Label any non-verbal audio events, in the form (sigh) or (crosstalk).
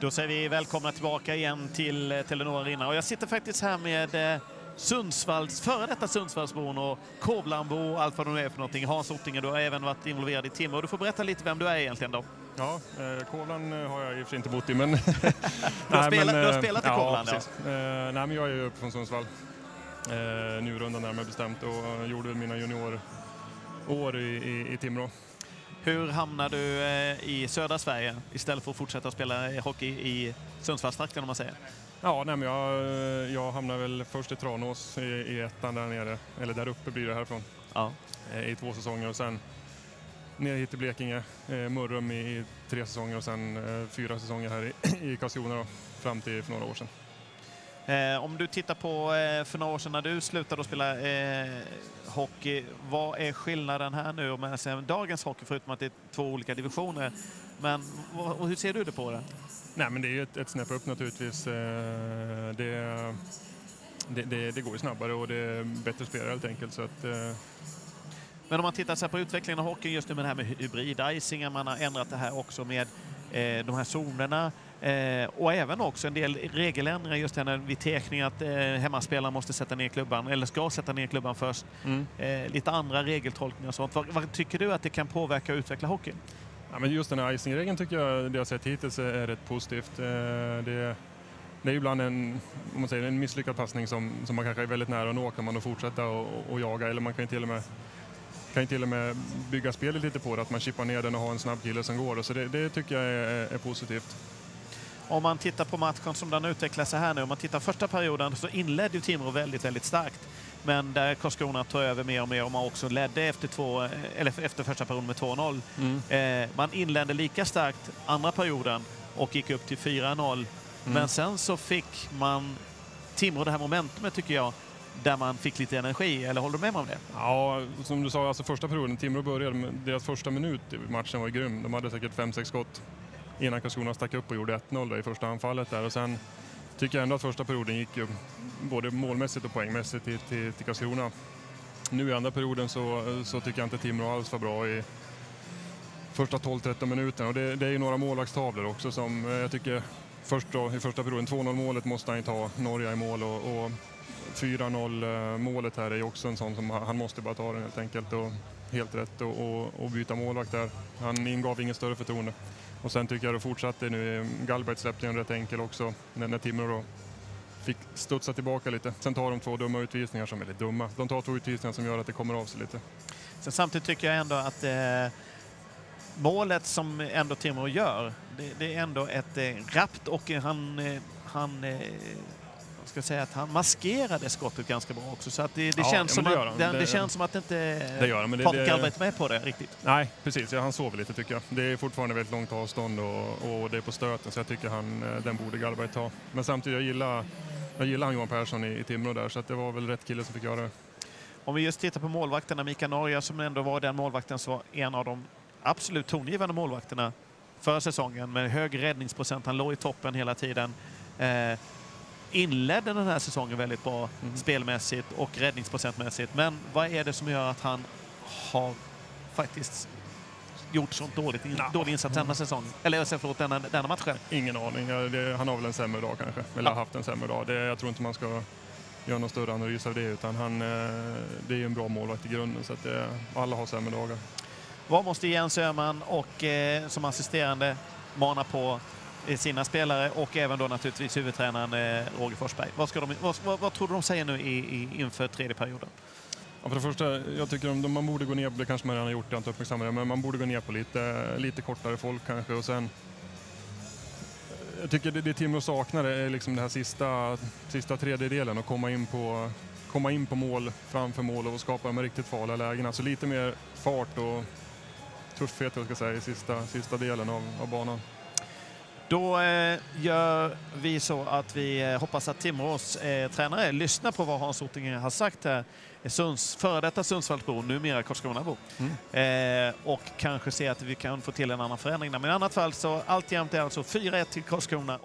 Då säger vi välkomna tillbaka igen till eh, Telenor Arena. Och jag sitter faktiskt här med eh, Sundsvalls, före detta Sundsvallsbron och Kovlanbo och allt vad de är för någonting. Hans Ottinger, du har även varit involverad i Timrå. Du får berätta lite vem du är egentligen då. Ja, eh, Kovlan eh, har jag i och för sig inte bott i, men... (laughs) du, har spelat, men, du har spelat i Kovlan? Ja. Ja. Eh, nej, men jag är ju från Sundsvall. Eh, Njurunda närmare bestämt och gjorde mina juniorår i, i, i Timrå. Hur hamnar du eh, i södra Sverige istället för att fortsätta spela hockey i Sundsvallstrakten om man säger? Ja, nej, jag, jag hamnade väl först i Tranås i, i ettan där nere, eller där uppe blir det härifrån, ja. Eh, i två säsonger och sen ner hit till Blekinge, eh, Mörrum i, i tre säsonger och sen eh, fyra säsonger här i, (clears throat) i Karlskrona då, fram till för några år sedan. Eh, om du tittar på eh, för några år sedan när du slutade att spela eh, hockey, vad är skillnaden här nu med dagens hockey förutom att det är två olika divisioner? Men hur ser du det på det? Nej, men det är ju ett, ett snäpp upp naturligtvis. Eh, det, det, det, det, går ju snabbare och det är bättre spelare helt enkelt. Så att, eh, men om man tittar så på utvecklingen av hockeyn just nu med det här med hybrid-icing, man har ändrat det här också med eh, de här zonerna. Eh, och även också en del regeländringar just här vid tekning att eh, hemmaspelaren måste sätta ner klubban, eller ska sätta ner klubban först. Mm. Eh, lite andra regeltolkningar och sånt. Vad, vad, tycker du att det kan påverka och utveckla hockeyn? Ja, men just den här icing-regeln tycker jag, det jag sett hittills är rätt positivt. Eh, det, det är ibland en, om man säger, en misslyckad passning som, som man kanske är väldigt nära att nå, kan man då fortsätta och, och jaga, eller man kan till och med kan ju till och med bygga spelet lite på det, att man chippar ner den och har en snabb kille som går. Så det, det tycker jag är, är positivt. Om man tittar på matchen som den utvecklar sig här nu, om man tittar första perioden så inledde ju Timrå väldigt, väldigt starkt. Men där Karlskrona tog över mer och mer och man också ledde efter, två, eller efter första perioden med 2-0. Mm. Eh, man inledde lika starkt andra perioden och gick upp till 4-0. Mm. Men sen så fick man Timrå det här momentumet tycker jag, där man fick lite energi, eller håller du med mig om det? Ja, som du sa, alltså första perioden, Timrå började, deras första minut i matchen var grym. De hade säkert 5-6 skott innan Karlskrona stack upp och gjorde 1-0 i första anfallet där. Och sen tycker jag ändå att första perioden gick ju både målmässigt och poängmässigt till, till, till Karlskrona. Nu i andra perioden så, så tycker jag inte Timrå alls var bra i första 12-13 minuterna. Och det, det är ju några målvaktstavlor också som eh, jag tycker först då, i första perioden, 2-0 målet måste han ju ta Norge i mål och, och 4-0-målet eh, här är ju också en sån som han måste bara ta den helt enkelt. Och helt rätt att byta målvakt där. Han ingav inget större förtroende. Och sen tycker jag det fortsatte nu. Galbert släppte en rätt enkel också när, när Timrå då fick studsa tillbaka lite. Sen tar de två dumma utvisningar som är lite dumma. De tar två utvisningar som gör att det kommer av sig lite. Sen samtidigt tycker jag ändå att eh, målet som ändå Timrå gör, det, det, är ändå ett eh, rappt och han, eh, han eh, ska säga att han maskerade skottet ganska bra också. Så att det, det ja, känns, som att, det, det, känns som att inte det gör han, men Patrik Albert med på det riktigt. Nej, precis. Ja, han sover lite tycker jag. Det är fortfarande väldigt långt avstånd och, och det är på stöten så jag tycker han, eh, den borde Galberg ta. Men samtidigt, jag gillar, jag gillar han Johan Persson i, i Timrå där så att det var väl rätt kille som fick göra det. Om vi just tittar på målvakterna, Mika Norja som ändå var den målvakten som var en av de absolut tongivande målvakterna förra säsongen med hög räddningsprocent. Han låg i toppen hela tiden. Eh, inledde den här säsongen väldigt bra mm. spelmässigt och räddningsprocentmässigt. Men vad är det som gör att han har faktiskt gjort sånt dåligt, in, no. dålig insats denna säsong? Eller förlåt, denna, denna matchen? Ingen aning. Det, han har väl en sämre dag kanske, eller ja. haft en sämre dag. Det, jag tror inte man ska göra någon större analys av det, utan han, eh, det är ju en bra målvakt i grunden, så att det, alla har sämre dagar. Vad måste Jens Öhman och eh, som assisterande mana på Eh, sina spelare och även då naturligtvis huvudtränaren eh, Roger Forsberg. Vad, ska de, vad, vad, vad tror du de säger nu i, i, inför tredje perioden? Ja, för det första, jag tycker de, man borde gå ner, det kanske man redan har gjort, jag inte uppmärksammat det, men man borde gå ner på lite, lite kortare folk kanske och sen eh, jag tycker det, det Timrå saknar är liksom den här sista, sista tredjedelen och komma in på komma in på mål framför mål och skapa de riktigt farliga lägena. Så lite mer fart och tuffhet jag ska säga, i sista, sista delen av, av banan. Då eh, gör vi så att vi eh, hoppas att Timrås eh, tränare lyssnar på vad Hans Ottinger har sagt här. Sunds, före detta Sundsvallsbo, numera Karlskronabo. Mm. Eh, och kanske se att vi kan få till en annan förändring. Men i annat fall så alltjämt är alltså 4-1 till Karlskrona.